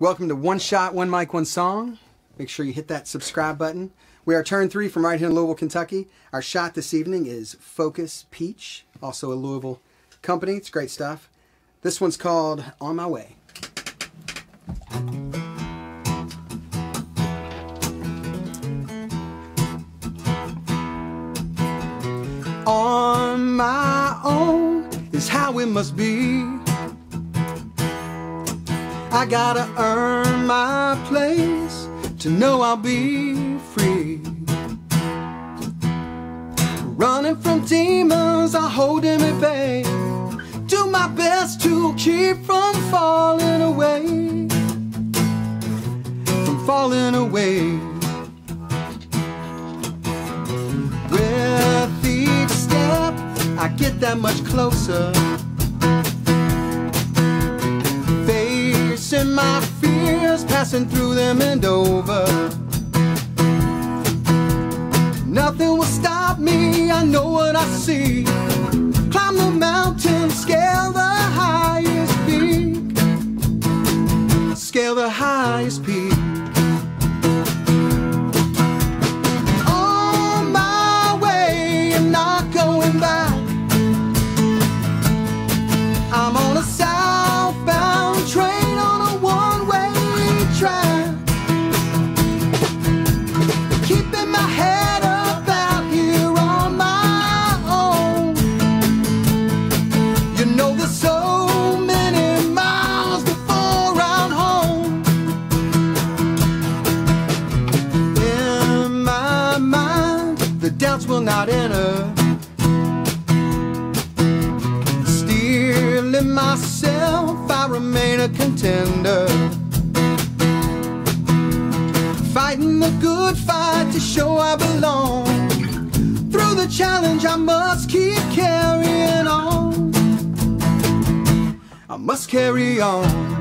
Welcome to One Shot, One Mic, One Song. Make sure you hit that subscribe button. We are Turn3 from right here in Louisville, Kentucky. Our shot this evening is Focus Peach, also a Louisville company. It's great stuff. This one's called On My Way. On my own is how it must be. I gotta earn my place to know I'll be free. Running from demons, I hold them at bay. Do my best to keep from falling away. From falling away. With each step, I get that much closer. My fears, passing through them and over. Nothing will stop me, I know what I see. Will not enter. Steeling myself, I remain a contender. Fighting the good fight to show I belong. Through the challenge, I must keep carrying on. I must carry. On